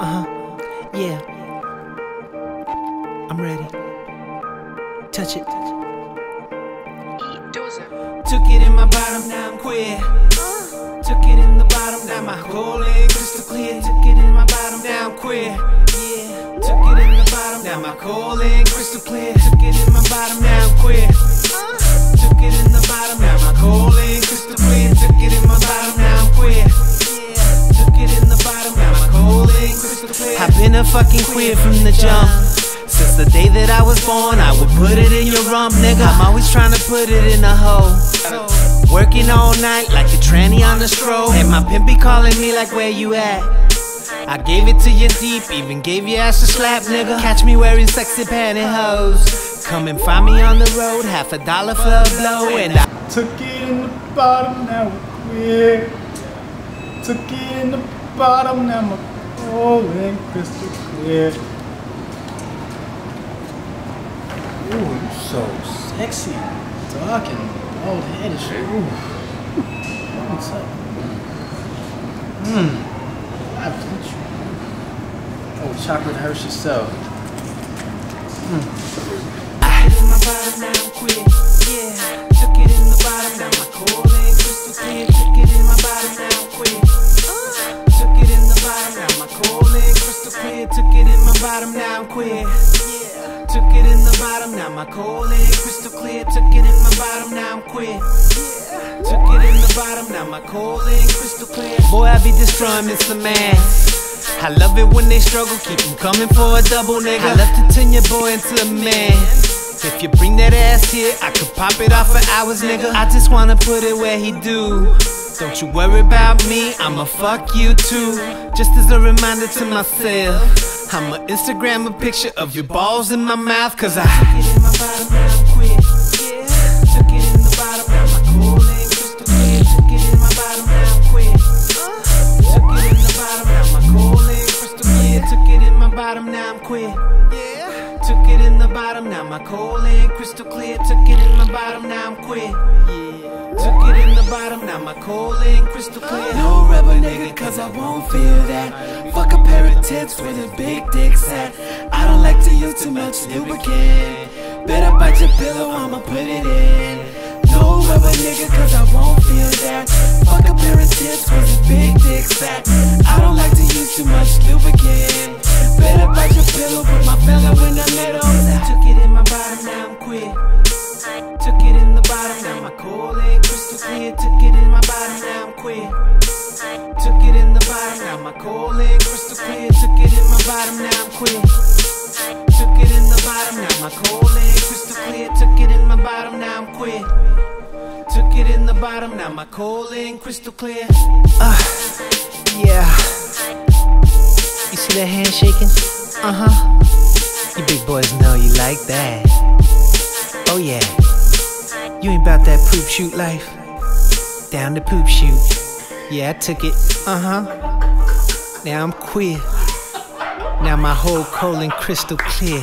Uh huh. Yeah. I'm ready. Touch it. Took it in my bottom, now I'm queer. Took it in the bottom, now my whole leg crystal clear. Took it in my bottom, now I'm queer. Yeah. Took it in the bottom, now my whole leg crystal clear. Took it in my bottom. A fucking queer from the jump. Since the day that I was born, I would put it in your rump, nigga. I'm always trying to put it in a hole. Working all night like a tranny on the stroll. And my pimpy calling me like, where you at? I gave it to you deep, even gave your ass a slap, nigga. Catch me wearing sexy pantyhose. Come and find me on the road, half a dollar for a blow, and I Took it in the bottom, now we're queer. Took it in the bottom, now my colon crystal clear. Ooh, you're so sexy. Talking, bald head and shit. Ooh. What's up? Mmm. I want you. Oh, chocolate Hershey so. Took it in my bottom, now I'm. Yeah. I'm queer. Yeah. Took it in the bottom, now my colon crystal clear. Took it in my bottom, now I'm queer. Took it in the bottom, now my colon crystal clear. Boy, I be destroying Mr. Man. I love it when they struggle, keep them coming for a double, nigga. I love to turn your boy into a man. If you bring that ass here, I could pop it off for hours, nigga. I just wanna put it where he do. Don't you worry about me, I'ma fuck you too. Just as a reminder to myself, I'ma Instagram a picture of your balls in my mouth, cause I. Took it in my bottom, now I'm queer. Yeah. Took it in the bottom, now my colon crystal clear. Took it in my bottom, now I'm queer. Took it in the bottom, now my colon crystal clear. Took it in my bottom, now I'm queer. Yeah. Took it in the bottom, now my colon crystal clear. Took it in my bottom, now I'm queer. Yeah. Took it in the bottom, now my colon crystal clear. No rubber nigga, cause I won't feel that. Fuck a pair of tits with a big dick set. I don't like to use too much lubricant. Better bite your pillow, I'ma put it in. No rubber nigga, cause I won't feel that. Fuck a pair of tits with a big dick set. I don't like to use too much lubricant. Better bite your pillow, put my pillow in the middle. Took it in my bottom, now I'm queer. Took it in the bottom, now my colon crystal clear. Took it in my bottom, now I'm queer. Took it in the bottom, bottom, now my colon crystal clear. Uh, Yeah. You see that hand shaking? Uh huh. You big boys know you like that. Oh yeah. You ain't about that poop shoot life. Down the poop shoot. Yeah, I took it. Uh huh. Now I'm queer. Now my whole colon crystal clear.